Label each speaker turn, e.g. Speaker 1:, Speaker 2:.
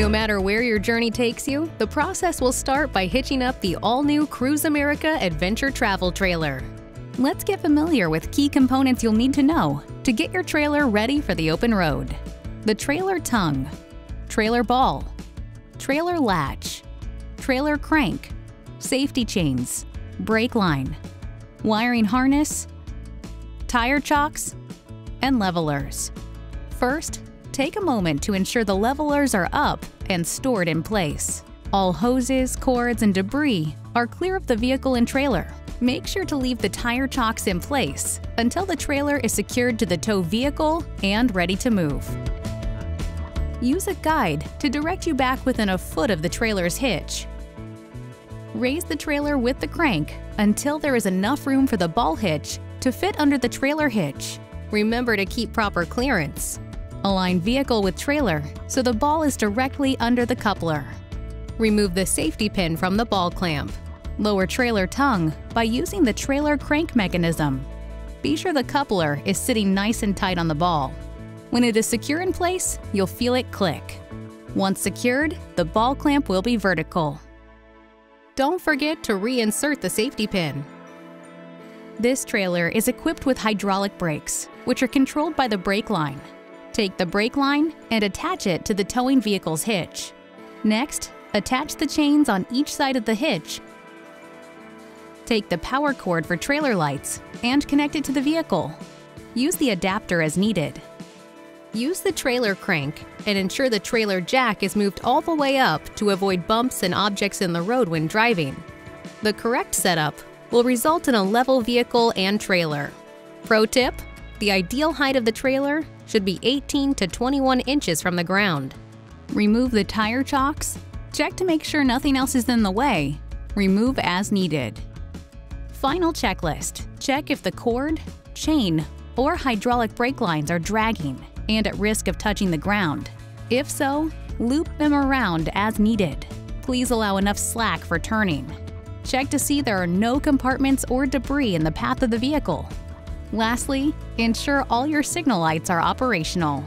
Speaker 1: No matter where your journey takes you, the process will start by hitching up the all-new Cruise America Adventure Travel Trailer.
Speaker 2: Let's get familiar with key components you'll need to know to get your trailer ready for the open road. The trailer tongue, trailer ball, trailer latch, trailer crank, safety chains, brake line, wiring harness, tire chocks, and levelers. First, take a moment to ensure the levelers are up and stored in place. All hoses, cords, and debris are clear of the vehicle and trailer. Make sure to leave the tire chocks in place until the trailer is secured to the tow vehicle and ready to move. Use a guide to direct you back within a foot of the trailer's hitch. Raise the trailer with the crank until there is enough room for the ball hitch to fit under the trailer hitch.
Speaker 1: Remember to keep proper clearance.
Speaker 2: Align vehicle with trailer so the ball is directly under the coupler.
Speaker 1: Remove the safety pin from the ball clamp.
Speaker 2: Lower trailer tongue by using the trailer crank mechanism. Be sure the coupler is sitting nice and tight on the ball. When it is secure in place, you'll feel it click. Once secured, the ball clamp will be vertical.
Speaker 1: Don't forget to reinsert the safety pin.
Speaker 2: This trailer is equipped with hydraulic brakes, which are controlled by the brake line. Take the brake line and attach it to the towing vehicle's hitch. Next, attach the chains on each side of the hitch Take the power cord for trailer lights and connect it to the vehicle. Use the adapter as needed.
Speaker 1: Use the trailer crank and ensure the trailer jack is moved all the way up to avoid bumps and objects in the road when driving. The correct setup will result in a level vehicle and trailer. Pro tip, the ideal height of the trailer should be 18 to 21 inches from the ground.
Speaker 2: Remove the tire chocks. Check to make sure nothing else is in the way. Remove as needed. Final checklist. Check if the cord, chain, or hydraulic brake lines are dragging and at risk of touching the ground. If so, loop them around as needed. Please allow enough slack for turning. Check to see there are no compartments or debris in the path of the vehicle. Lastly, ensure all your signal lights are operational.